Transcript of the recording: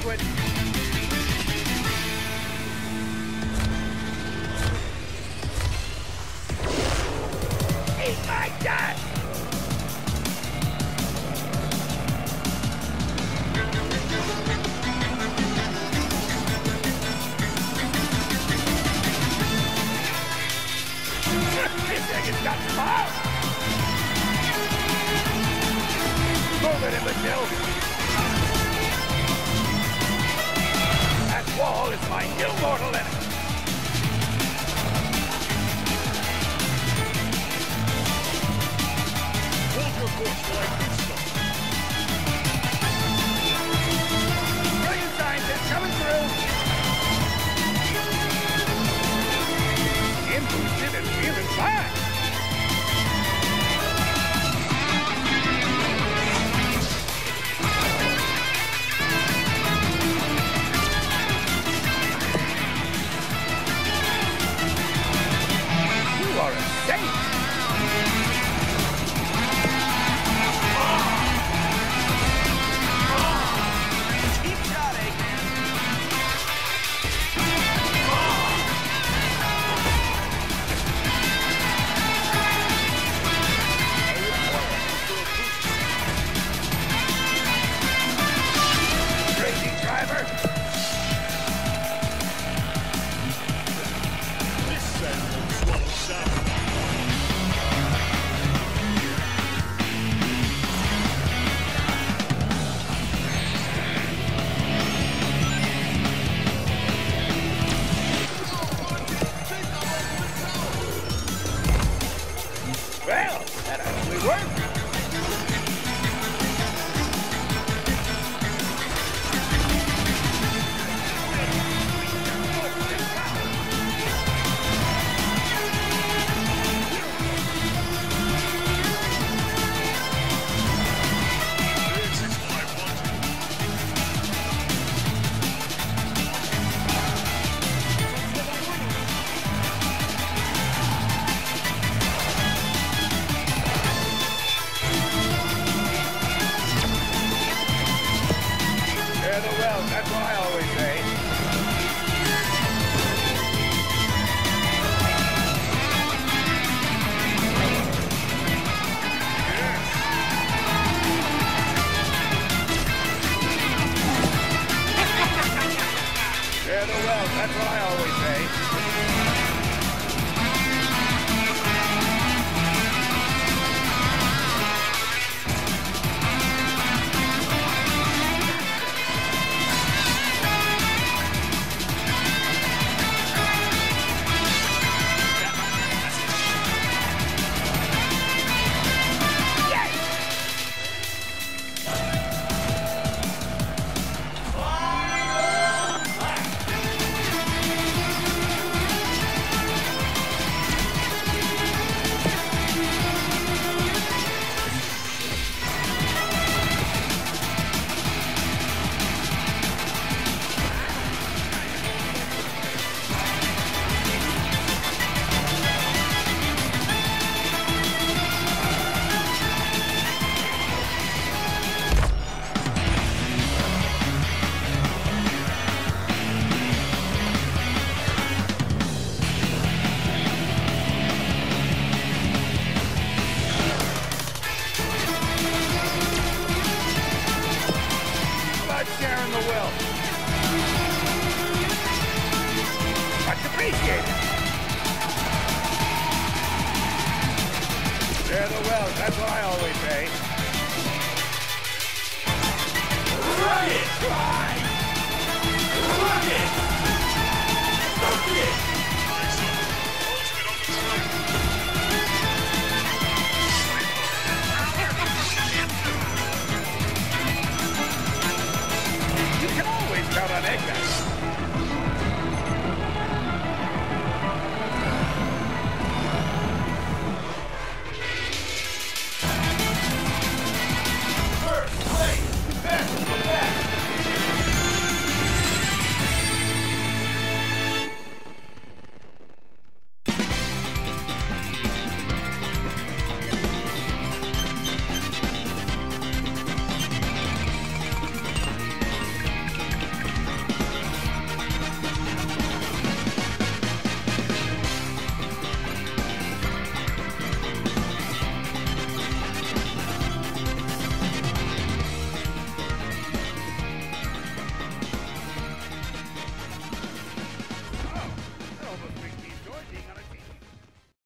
liquid. Eat my dust! this thing has got some Move it, They're the wells, that's what I always say. They're the wells, that's what I always say. Much appreciated. Share the wealth, that's what I always say. Rocket! Try! Rocket! Rocket! You can always count on Eggman.